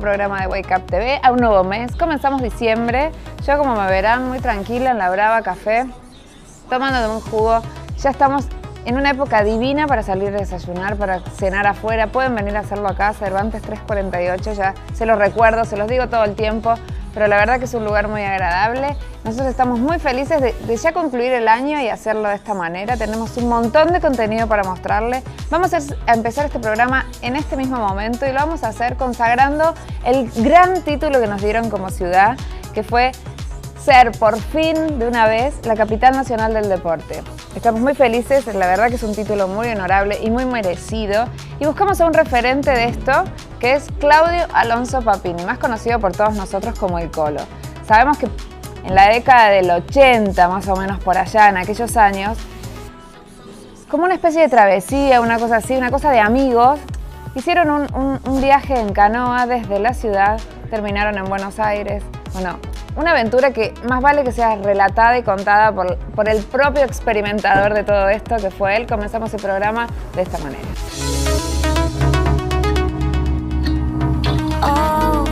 programa de Wake Up TV, a un nuevo mes. Comenzamos diciembre. Yo, como me verán, muy tranquila en la Brava Café, tomando un jugo. Ya estamos en una época divina para salir a desayunar, para cenar afuera. Pueden venir a hacerlo acá, Cervantes 348, ya se los recuerdo, se los digo todo el tiempo, pero la verdad que es un lugar muy agradable. Nosotros estamos muy felices de, ya concluir el año y hacerlo de esta manera. Tenemos un montón de contenido para mostrarle. Vamos a empezar este programa en este mismo momento y lo vamos a hacer consagrando el gran título que nos dieron como ciudad, que fue ser por fin de una vez la capital nacional del deporte. Estamos muy felices, la verdad que es un título muy honorable y muy merecido. Y buscamos a un referente de esto, que es Claudio Alonso Papini, más conocido por todos nosotros como el Colo. Sabemos que en la década del 80, más o menos por allá, en aquellos años, como una especie de travesía, una cosa así, una cosa de amigos, hicieron un, un viaje en canoa desde la ciudad, terminaron en Buenos Aires. Bueno, una aventura que más vale que sea relatada y contada por, por el propio experimentador de todo esto, que fue él. Comenzamos el programa de esta manera. Oh,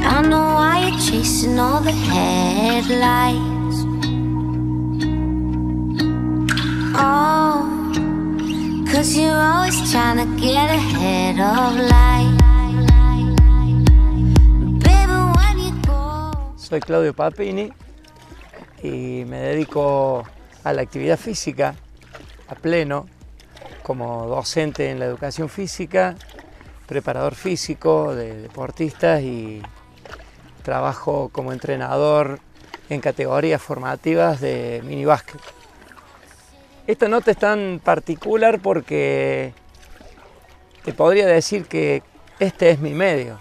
I know why you're chasing all the headlights. Oh, cause you're always trying to get ahead of life. Soy Claudio Papini y me dedico a la actividad física a pleno como docente en la educación física, preparador físico de deportistas y trabajo como entrenador en categorías formativas de mini básquet. Esta nota es tan particular porque te podría decir que este es mi medio,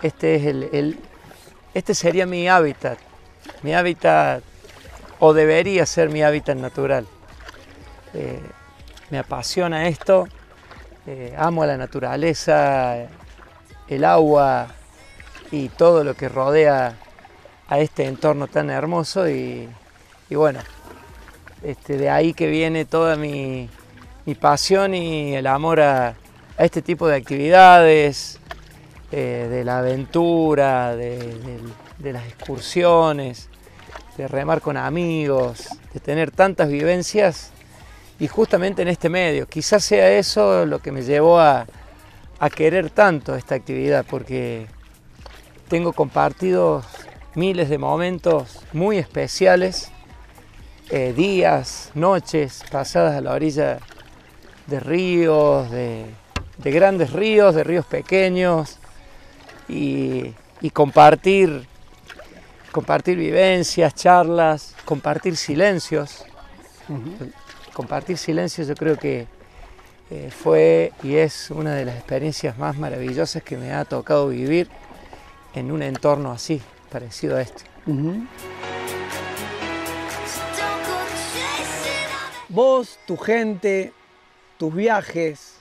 este es el, este sería mi hábitat, mi hábitat, o debería ser mi hábitat natural. Eh, me apasiona esto, eh, amo la naturaleza, el agua y todo lo que rodea a este entorno tan hermoso y, bueno, este, de ahí que viene toda mi, pasión y el amor a este tipo de actividades, eh, de la aventura, de, las excursiones, de remar con amigos, de tener tantas vivencias y justamente en este medio. Quizás sea eso lo que me llevó a, querer tanto esta actividad, porque tengo compartidos miles de momentos muy especiales, eh, días, noches pasadas a la orilla de ríos, de grandes ríos, de ríos pequeños, y, compartir, compartir vivencias, charlas, compartir silencios. Compartir silencios yo creo que eh, fue y es una de las experiencias más maravillosas que me ha tocado vivir en un entorno así, parecido a este. Vos, tu gente, tus viajes,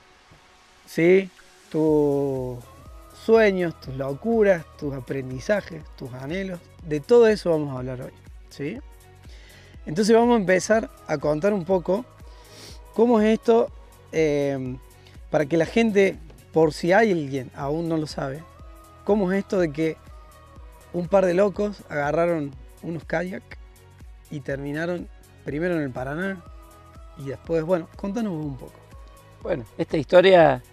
¿sí? tu sueños, tus locuras, tus aprendizajes, tus anhelos. De todo eso vamos a hablar hoy. ¿sí? Entonces vamos a empezar a contar un poco cómo es esto eh, para que la gente, por si hay alguien aún no lo sabe, cómo es esto de que un par de locos agarraron unos kayak y terminaron primero en el Paraná y después, bueno, contanos un poco. Bueno, esta historia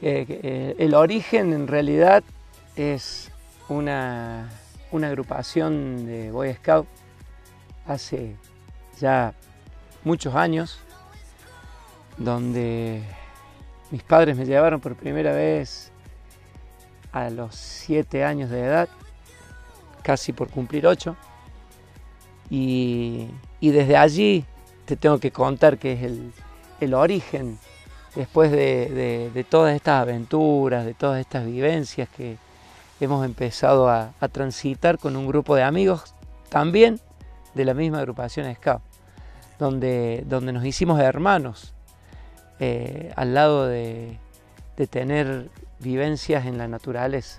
eh, el origen en realidad es una, agrupación de Boy Scout hace ya muchos años, donde mis padres me llevaron por primera vez a los siete años de edad, casi por cumplir ocho, y, desde allí te tengo que contar que es el, el origen después de, todas estas aventuras, de todas estas vivencias que hemos empezado a, transitar con un grupo de amigos también de la misma agrupación Scout, donde, donde nos hicimos hermanos eh, al lado de, tener vivencias en la naturaleza.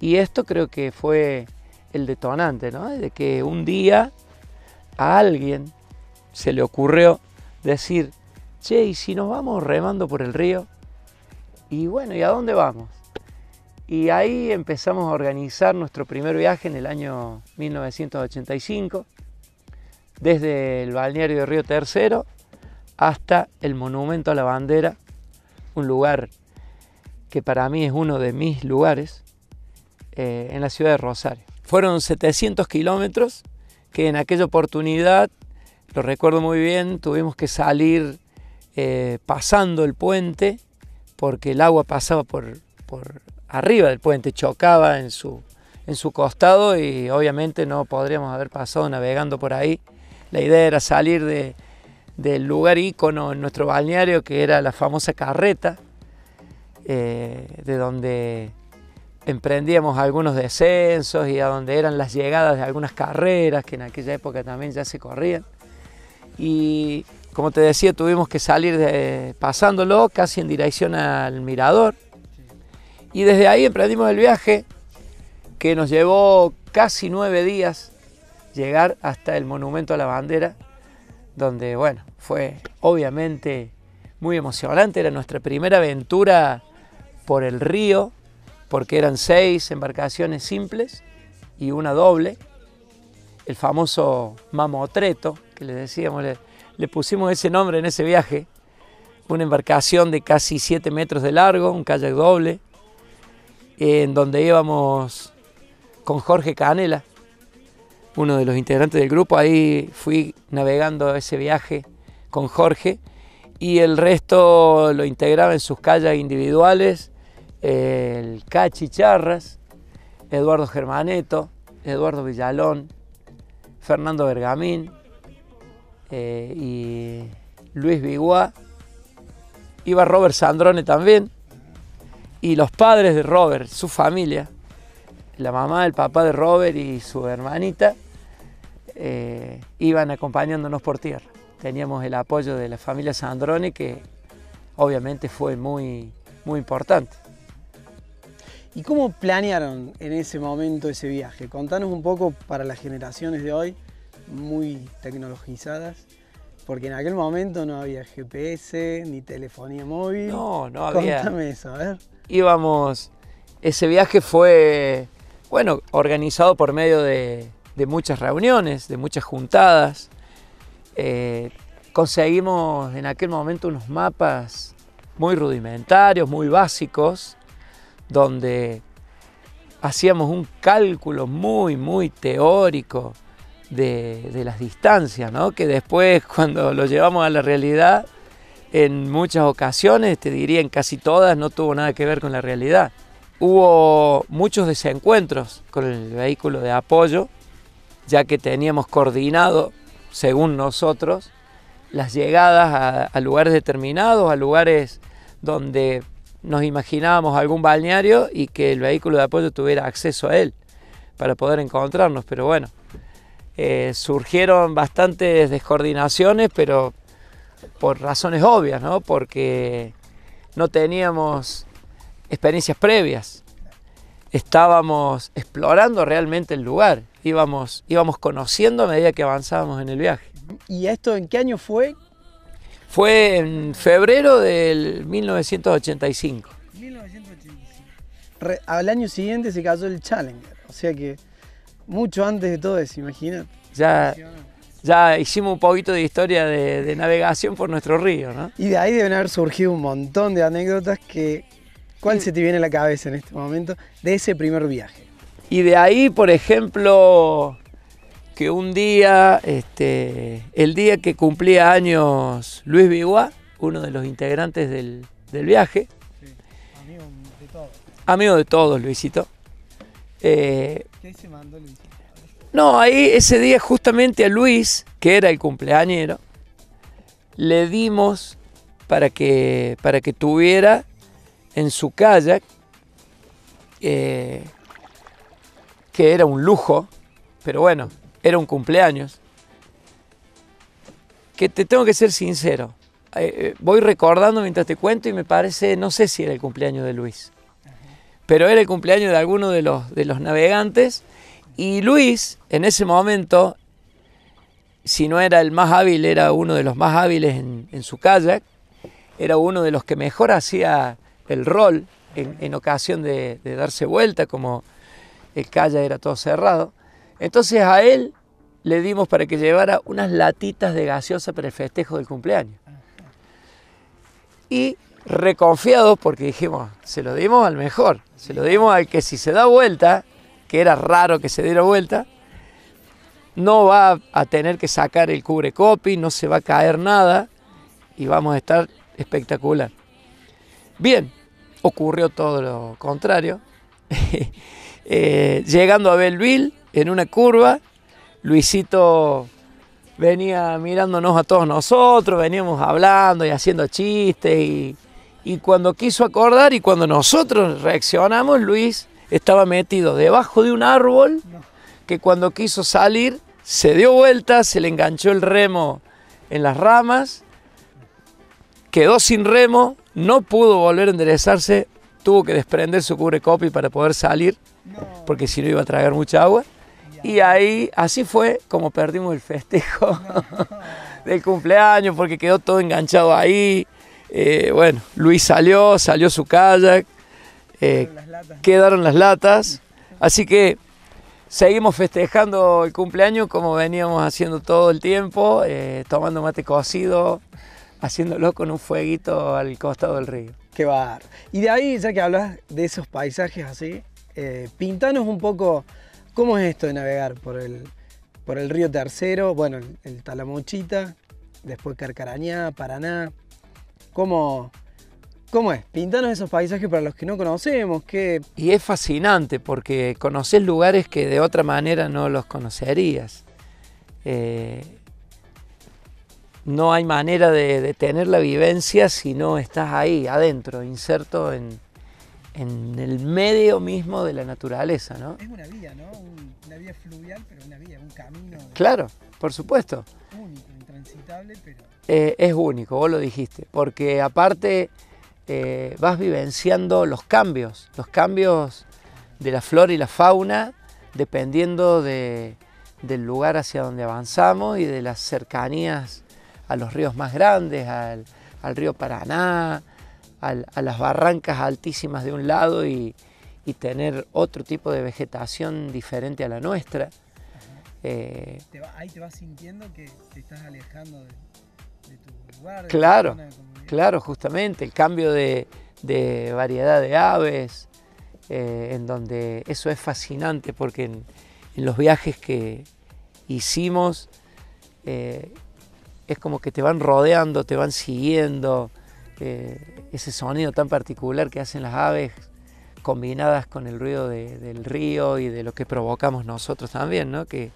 Y esto creo que fue el detonante, ¿no? De que un día a alguien se le ocurrió decir, ¿y si nos vamos remando por el río? Y bueno, ¿y a dónde vamos? Y ahí empezamos a organizar nuestro primer viaje en el año 1985, desde el balneario de Río Tercero hasta el Monumento a la Bandera, un lugar que para mí es uno de mis lugares eh, en la ciudad de Rosario. Fueron 700 kilómetros que en aquella oportunidad, lo recuerdo muy bien, tuvimos que salir eh, pasando el puente porque el agua pasaba por, por arriba del puente, chocaba en su, en su costado y obviamente no podríamos haber pasado navegando por ahí. La idea era salir de, del lugar ícono en nuestro balneario, que era la famosa carreta, eh, de donde emprendíamos algunos descensos y a donde eran las llegadas de algunas carreras que en aquella época también ya se corrían. Y como te decía, tuvimos que salir pasándolo casi en dirección al mirador. Y desde ahí emprendimos el viaje que nos llevó casi nueve días llegar hasta el monumento a la bandera, donde, bueno, fue obviamente muy emocionante, era nuestra primera aventura por el río, porque eran seis embarcaciones simples y una doble, el famoso mamotreto, que le decíamos, le, pusimos ese nombre en ese viaje, una embarcación de casi 7 metros de largo, un kayak doble, en donde íbamos con Jorge Canela, uno de los integrantes del grupo, ahí fui navegando ese viaje con Jorge y el resto lo integraba en sus calles individuales, el Cachi Charras, Eduardo Germaneto, Eduardo Villalón, Fernando Bergamín eh, y Luis Biguá. Iba Robert Sandrone también. Y los padres de Robert, su familia, la mamá, el papá de Robert y su hermanita, eh, iban acompañándonos por tierra teníamos el apoyo de la familia Sandrone que obviamente fue muy, muy importante. ¿Y cómo planearon en ese momento ese viaje? Contanos un poco para las generaciones de hoy, muy tecnologizadas, porque en aquel momento no había GPS ni telefonía móvil. No, no había. Contame eso, a ver. Íbamos, ese viaje fue, bueno, organizado por medio de, de muchas reuniones, de muchas juntadas, eh, conseguimos en aquel momento unos mapas muy rudimentarios, muy básicos, donde hacíamos un cálculo muy, muy teórico de, las distancias, que después cuando lo llevamos a la realidad, en muchas ocasiones, te diría en casi todas, no tuvo nada que ver con la realidad. Hubo muchos desencuentros con el vehículo de apoyo, ya que teníamos coordinado según nosotros, las llegadas a, lugares determinados, a lugares donde nos imaginábamos algún balneario y que el vehículo de apoyo tuviera acceso a él para poder encontrarnos. Pero bueno, eh, surgieron bastantes descoordinaciones, pero por razones obvias, ¿no? Porque no teníamos experiencias previas. Estábamos explorando realmente el lugar íbamos, íbamos conociendo a medida que avanzábamos en el viaje. ¿Y esto en qué año fue? Fue en febrero del 1985. 1985. al año siguiente se casó el Challenger, o sea que mucho antes de todo eso, imagínate. Ya, ya hicimos un poquito de historia de, de, navegación por nuestro río, ¿no? Y de ahí deben haber surgido un montón de anécdotas que... ¿Cuál se te viene a la cabeza en este momento de ese primer viaje? Y de ahí, por ejemplo, que un día, este, el día que cumplía años Luis Biguá, uno de los integrantes del, viaje, amigo de todos. Amigo de todos, Luisito. Eh, ¿Qué No, ahí ese día justamente a Luis, que era el cumpleañero, le dimos para que, para que tuviera en su kayak eh, que era un lujo, pero bueno, era un cumpleaños. Que te tengo que ser sincero, eh, eh, voy recordando mientras te cuento y me parece, no sé si era el cumpleaños de Luis, pero era el cumpleaños de alguno de los, de los navegantes y Luis en ese momento, si no era el más hábil, era uno de los más hábiles en, en su kayak, era uno de los que mejor hacía el rol en, ocasión de, darse vuelta, como el calle era todo cerrado. Entonces a él le dimos para que llevara unas latitas de gaseosa para el festejo del cumpleaños. Y reconfiados, porque dijimos, se lo dimos al mejor, se lo dimos al que si se da vuelta, que era raro que se diera vuelta, no va a tener que sacar el cubre copy, no se va a caer nada y vamos a estar espectacular. Bien, ocurrió todo lo contrario. Eh, llegando a Belleville, en una curva, Luisito venía mirándonos a todos nosotros, veníamos hablando y haciendo chistes y, y cuando quiso acordar y cuando nosotros reaccionamos, Luis estaba metido debajo de un árbol que cuando quiso salir se dio vuelta, se le enganchó el remo en las ramas, quedó sin remo, no pudo volver a enderezarse, tuvo que desprender su cubre copy para poder salir, porque si no iba a tragar mucha agua. Y ahí, así fue como perdimos el festejo del cumpleaños, porque quedó todo enganchado ahí. Eh, bueno, Luis salió, salió su kayak, eh, quedaron las latas. Así que Seguimos festejando el cumpleaños como veníamos haciendo todo el tiempo, eh, tomando mate cocido, haciéndolo con un fueguito al costado del río. Qué bar. Y de ahí, ya que hablas de esos paisajes así, pintanos un poco cómo es esto de navegar por el, por el río Tercero, bueno, el, Talamochita, después Carcarañá, Paraná. ¿Cómo, ¿Cómo es? Pintanos esos paisajes para los que no conocemos. que Y es fascinante porque conoces lugares que de otra manera no los conocerías. Eh, no hay manera de, tener la vivencia si no estás ahí, adentro, inserto en, el medio mismo de la naturaleza. ¿no? Es una vía, ¿no? una vía fluvial, pero una vía, un camino. Claro, por supuesto. Único, intransitable, pero... Eh, es único, vos lo dijiste, porque aparte eh, vas vivenciando los cambios, los cambios de la flora y la fauna, dependiendo del lugar hacia donde avanzamos y de las cercanías a los ríos más grandes, al, río Paraná, a las barrancas altísimas de un lado y, tener otro tipo de vegetación diferente a la nuestra. Eh, ahí te vas sintiendo que te estás alejando de, tu lugar. claro. Claro, justamente, el cambio de, variedad de aves, eh, en donde eso es fascinante porque en, los viajes que hicimos eh, es como que te van rodeando, te van siguiendo, ese sonido tan particular que hacen las aves combinadas con el ruido del río y de lo que provocamos nosotros también, ¿no? que,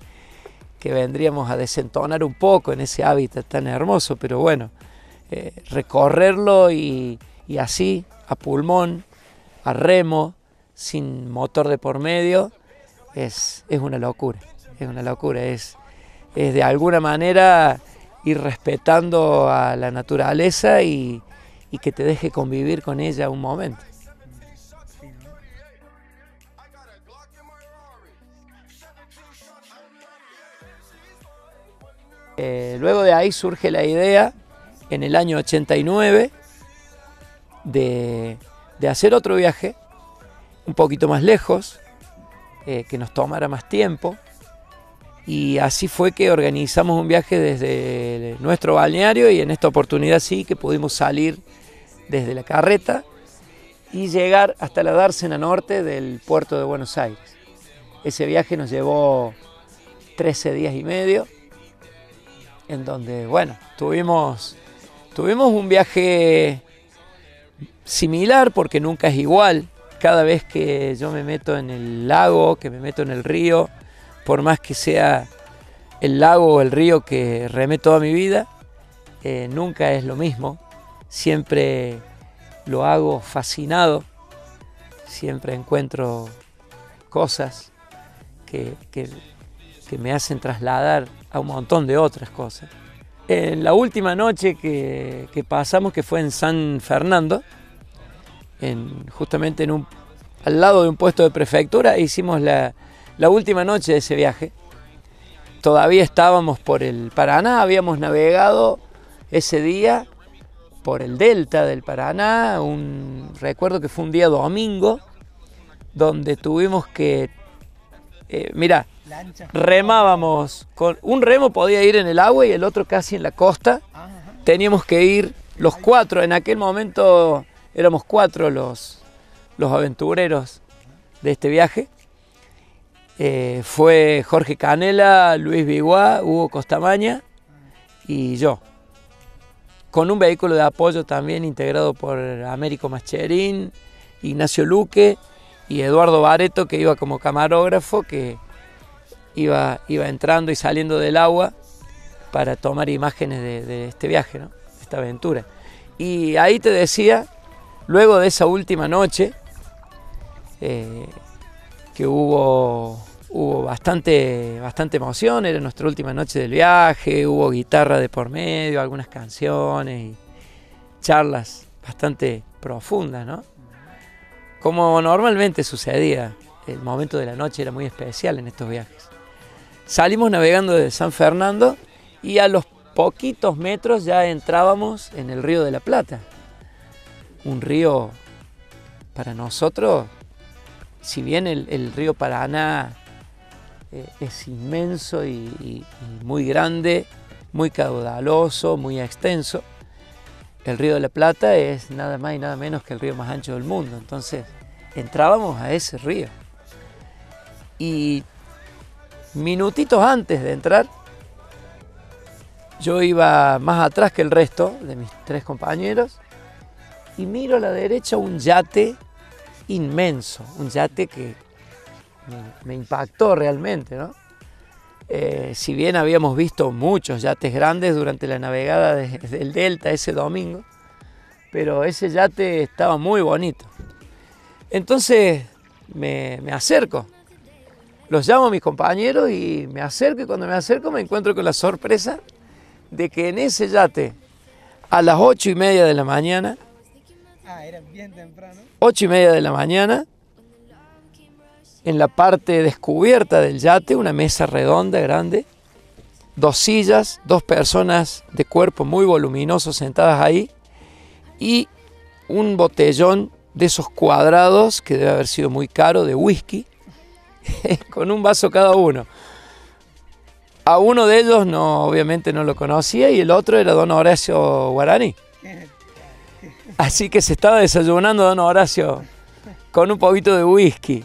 que vendríamos a desentonar un poco en ese hábitat tan hermoso, pero bueno, eh, recorrerlo y, así, a pulmón, a remo, sin motor de por medio, es, es una locura, es una locura, es, es de alguna manera ir respetando a la naturaleza y, y que te deje convivir con ella un momento. Eh, luego de ahí surge la idea en el año 89 de, hacer otro viaje un poquito más lejos, eh, que nos tomara más tiempo. Y así fue que organizamos un viaje desde nuestro balneario y en esta oportunidad sí que pudimos salir desde la carreta y llegar hasta la dársena norte del puerto de Buenos Aires. Ese viaje nos llevó 13 días y medio, en donde, bueno, tuvimos Tuvimos un viaje similar porque nunca es igual. Cada vez que yo me meto en el lago, que me meto en el río, por más que sea el lago o el río que remé toda mi vida, eh, nunca es lo mismo. Siempre lo hago fascinado, siempre encuentro cosas que me hacen trasladar a un montón de otras cosas. En la última noche que, pasamos, que fue en San Fernando, justamente en un, al lado de un puesto de prefectura, hicimos la, última noche de ese viaje. Todavía estábamos por el Paraná, habíamos navegado ese día por el delta del Paraná, un, recuerdo que fue un día domingo, donde tuvimos que, eh, mira, remábamos, con un remo podía ir en el agua y el otro casi en la costa, teníamos que ir los cuatro, en aquel momento éramos cuatro los, los aventureros de este viaje. Eh, fue Jorge Canela, Luis Biguá, Hugo Costamaña y yo. Con un vehículo de apoyo también integrado por Américo Mascherín, Ignacio Luque y Eduardo Bareto, que iba como camarógrafo, que iba, iba entrando y saliendo del agua para tomar imágenes de, este viaje, de esta aventura. Y ahí te decía, luego de esa última noche, eh, que hubo, hubo bastante, bastante emoción, era nuestra última noche del viaje, hubo guitarra de por medio, algunas canciones y charlas bastante profundas, ¿no? Como normalmente sucedía, el momento de la noche era muy especial en estos viajes. Salimos navegando de San Fernando y a los poquitos metros ya entrábamos en el río de la Plata. Un río para nosotros si bien el, río Paraná eh, es inmenso y, muy grande, muy caudaloso, muy extenso, el río de la Plata es nada más y nada menos que el río más ancho del mundo. Entonces entrábamos a ese río. Y minutitos antes de entrar, yo iba más atrás que el resto de mis tres compañeros y miro a la derecha un yate inmenso, un yate que me, impactó realmente. ¿no? Eh, si bien habíamos visto muchos yates grandes durante la navegada del Delta ese domingo, pero ese yate estaba muy bonito. Entonces me, me acerco, los llamo a mis compañeros y me acerco y cuando me acerco me encuentro con la sorpresa de que en ese yate a las ocho y media de la mañana Ah, era bien temprano. Ocho y media de la mañana, en la parte descubierta del yate, una mesa redonda, grande, dos sillas, dos personas de cuerpo muy voluminoso sentadas ahí y un botellón de esos cuadrados que debe haber sido muy caro de whisky, con un vaso cada uno. A uno de ellos no, obviamente no lo conocía y el otro era don Horacio Guarani. Así que se estaba desayunando don Horacio con un poquito de whisky.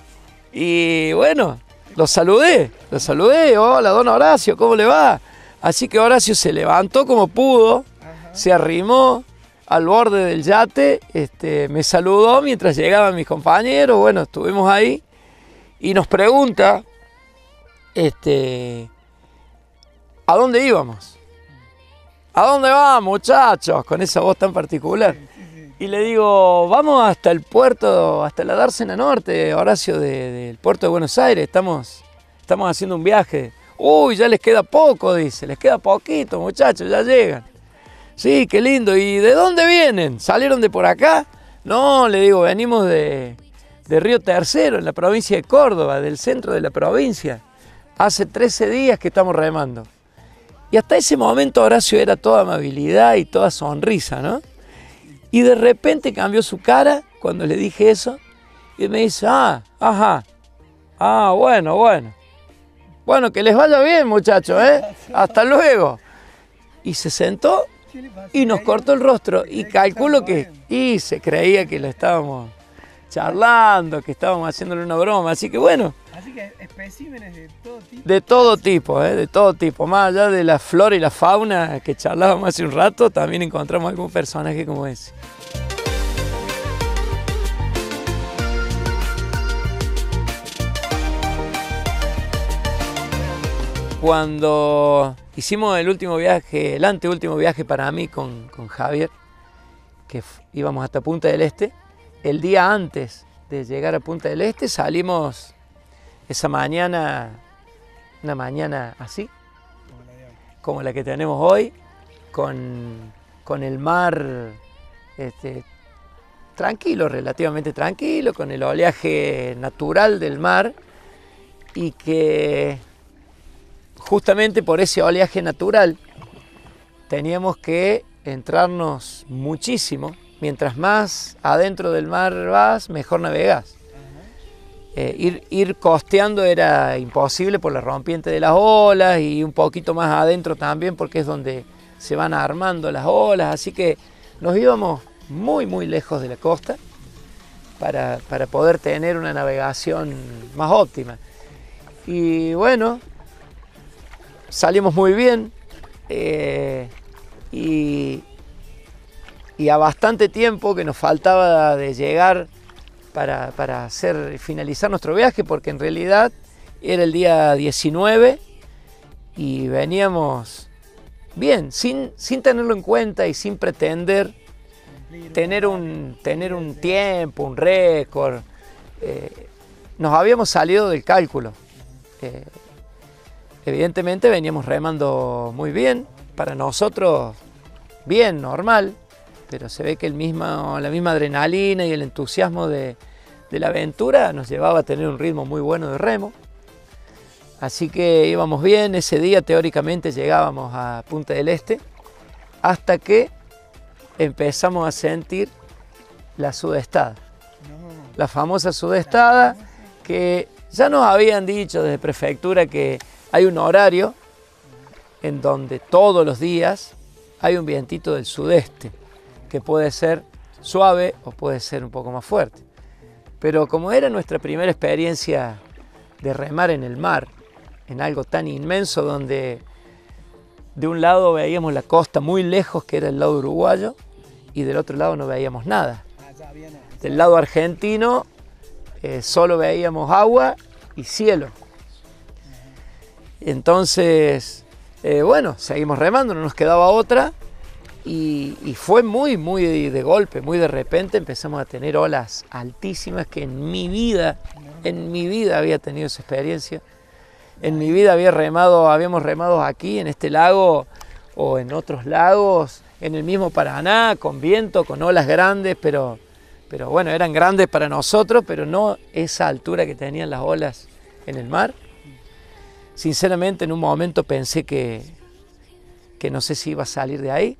Y bueno, lo saludé, lo saludé, hola don Horacio, ¿cómo le va? Así que Horacio se levantó como pudo, se arrimó al borde del yate, este, me saludó mientras llegaban mis compañeros, bueno, estuvimos ahí y nos pregunta, este, ¿a dónde íbamos? ¿A dónde vamos, muchachos? Con esa voz tan particular. Y le digo, vamos hasta el puerto, hasta la Dársena Norte, Horacio, del puerto de Buenos Aires. Estamos, estamos haciendo un viaje. Uy, ya les queda poco, dice. Les queda poquito, muchachos, ya llegan. Sí, qué lindo. ¿Y de dónde vienen? ¿Salieron de por acá? No, le digo, venimos de, de Río Tercero, en la provincia de Córdoba, del centro de la provincia. Hace 13 días que estamos remando. Y hasta ese momento Horacio era toda amabilidad y toda sonrisa, ¿no? Y de repente cambió su cara cuando le dije eso y me dice, ah, ajá, ah, bueno, bueno. Bueno, que les vaya bien muchachos, ¿eh? Hasta luego. Y se sentó y nos cortó el rostro y calculo que, y se creía que lo estábamos charlando, que estábamos haciéndole una broma, así que bueno. Así que especímenes de todo tipo. De todo tipo, ¿eh? de todo tipo. Más allá de la flora y la fauna que charlábamos hace un rato, también encontramos algún personaje como ese. Cuando hicimos el último viaje, el anteúltimo viaje para mí con, con Javier, que íbamos hasta Punta del Este, el día antes de llegar a Punta del Este salimos esa mañana, una mañana así, como la que tenemos hoy, con, el mar este, tranquilo, relativamente tranquilo, con el oleaje natural del mar y que justamente por ese oleaje natural teníamos que entrarnos muchísimo. Mientras más adentro del mar vas, mejor navegas. Eh, ir, costeando era imposible por la rompiente de las olas y un poquito más adentro también porque es donde se van armando las olas. Así que nos íbamos muy, muy lejos de la costa para, para poder tener una navegación más óptima. Y bueno, salimos muy bien eh, y, y a bastante tiempo que nos faltaba de llegar para, para hacer, finalizar nuestro viaje, porque en realidad era el día 19 y veníamos bien, sin, sin tenerlo en cuenta y sin pretender tener un, tener un tiempo, un récord. Eh, nos habíamos salido del cálculo. Eh, evidentemente veníamos remando muy bien, para nosotros bien, normal, pero se ve que el mismo, la misma adrenalina y el entusiasmo de, de la aventura nos llevaba a tener un ritmo muy bueno de remo. Así que íbamos bien, ese día teóricamente llegábamos a Punta del Este, hasta que empezamos a sentir la sudestada. La famosa sudestada que ya nos habían dicho desde prefectura que hay un horario en donde todos los días hay un vientito del sudeste que puede ser suave o puede ser un poco más fuerte. Pero como era nuestra primera experiencia de remar en el mar, en algo tan inmenso donde de un lado veíamos la costa muy lejos, que era el lado uruguayo, y del otro lado no veíamos nada. Del lado argentino eh, solo veíamos agua y cielo. Entonces, eh, bueno, seguimos remando, no nos quedaba otra. Y, fue muy, muy de golpe, muy de repente empezamos a tener olas altísimas que en mi vida, en mi vida había tenido esa experiencia. En mi vida había remado, habíamos remado aquí en este lago o en otros lagos, en el mismo Paraná, con viento, con olas grandes, pero, pero bueno, eran grandes para nosotros, pero no esa altura que tenían las olas en el mar. Sinceramente en un momento pensé que, que no sé si iba a salir de ahí.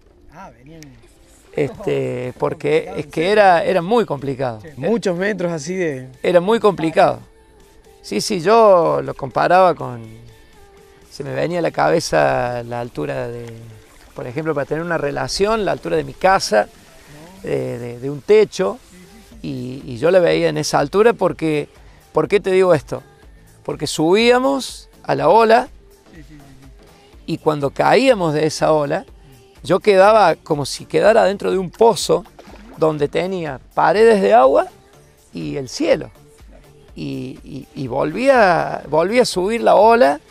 Este, porque es que era, era muy complicado. Muchos metros así de... Era muy complicado. Sí, sí, yo lo comparaba con... Se me venía a la cabeza la altura de, por ejemplo, para tener una relación, la altura de mi casa, de, de, de un techo, y, y, yo la veía en esa altura porque, ¿por qué te digo esto? Porque subíamos a la ola y cuando caíamos de esa ola, yo quedaba como si quedara dentro de un pozo donde tenía paredes de agua y el cielo. Y, volvía, a subir la ola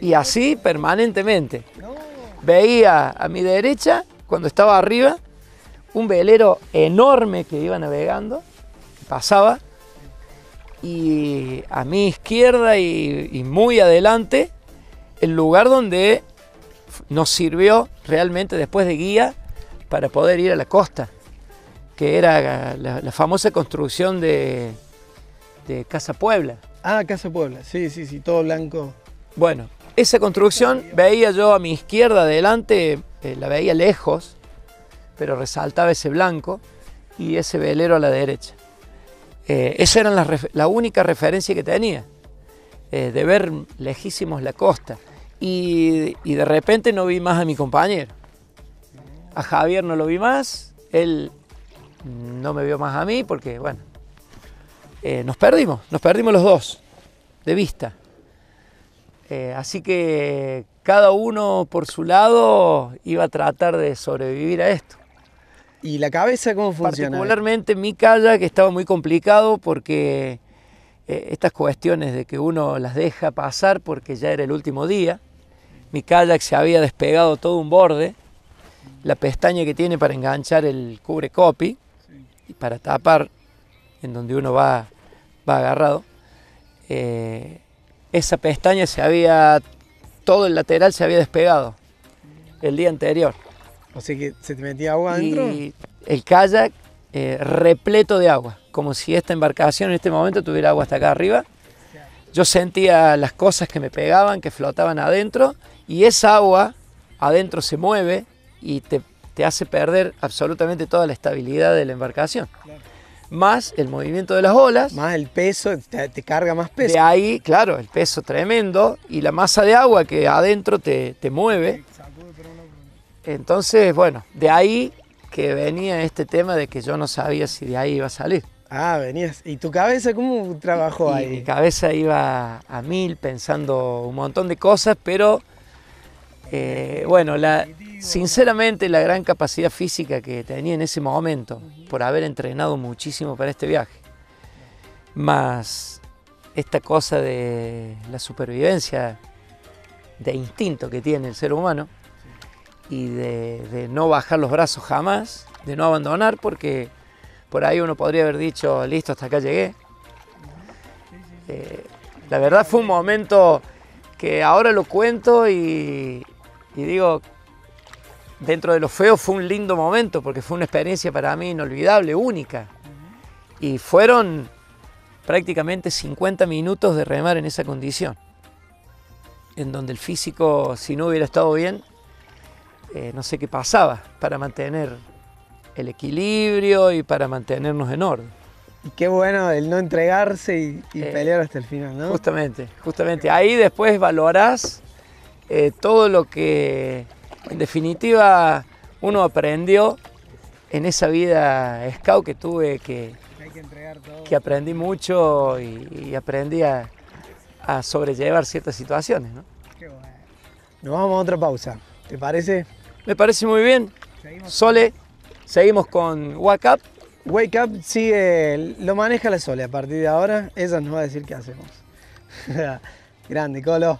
y así permanentemente. Veía a mi derecha, cuando estaba arriba, un velero enorme que iba navegando, pasaba, y a mi izquierda y muy adelante, el lugar donde nos sirvió realmente después de guía para poder ir a la costa, que era la, la famosa construcción de, de, Casa Puebla. Ah, Casa Puebla, sí, sí, sí, todo blanco. Bueno, esa construcción veía yo a mi izquierda adelante, eh, la veía lejos, pero resaltaba ese blanco y ese velero a la derecha. Eh, esa era la, la, única referencia que tenía, eh, de ver lejísimos la costa. Y, y, de repente no vi más a mi compañero. A Javier no lo vi más, él no me vio más a mí porque, bueno, eh, nos perdimos, nos perdimos los dos de vista. Eh, así que cada uno por su lado iba a tratar de sobrevivir a esto. ¿Y la cabeza cómo funciona? Particularmente mi kayak estaba muy complicado porque eh, estas cuestiones de que uno las deja pasar porque ya era el último día, mi kayak se había despegado todo un borde, la pestaña que tiene para enganchar el cubre copy y para tapar en donde uno va, va agarrado, eh, esa pestaña se había, todo el lateral se había despegado el día anterior. O sea que se te metía agua adentro. Y el kayak eh, repleto de agua, como si esta embarcación en este momento tuviera agua hasta acá arriba. Yo sentía las cosas que me pegaban, que flotaban adentro, y esa agua adentro se mueve y te, te hace perder absolutamente toda la estabilidad de la embarcación. Más el movimiento de las olas. Más el peso, te, te carga más peso. De ahí, claro, el peso tremendo y la masa de agua que adentro te, te mueve. Entonces, bueno, de ahí que venía este tema de que yo no sabía si de ahí iba a salir. Ah, venías. ¿Y tu cabeza cómo trabajó Y ahí? mi cabeza iba a mil pensando un montón de cosas, pero eh, bueno, la, sinceramente la gran capacidad física que tenía en ese momento, por haber entrenado muchísimo para este viaje, más esta cosa de la supervivencia, de instinto que tiene el ser humano, y de, de no bajar los brazos jamás, de no abandonar, porque por ahí uno podría haber dicho, listo, hasta acá llegué. Eh, la verdad fue un momento que ahora lo cuento y, digo, dentro de lo feo fue un lindo momento porque fue una experiencia para mí inolvidable, única. Y fueron prácticamente 50 minutos de remar en esa condición, en donde el físico, si no hubiera estado bien, eh, no sé qué pasaba para mantener el equilibrio y para mantenernos en orden. Y qué bueno el no entregarse y, y Eh, pelear hasta el final, ¿no? Justamente, justamente. Ahí después valorás eh, todo lo que en definitiva uno aprendió en esa vida scout que tuve, que, Hay que entregar todo. que aprendí mucho y, y aprendí a, a sobrellevar ciertas situaciones. ¿no? Qué bueno. Nos vamos a otra pausa. ¿Te parece? Me parece muy bien. Sole, seguimos con Wake Up. Wake Up sigue, lo maneja la Sole a partir de ahora. Ella nos va a decir qué hacemos. Grande, Colo.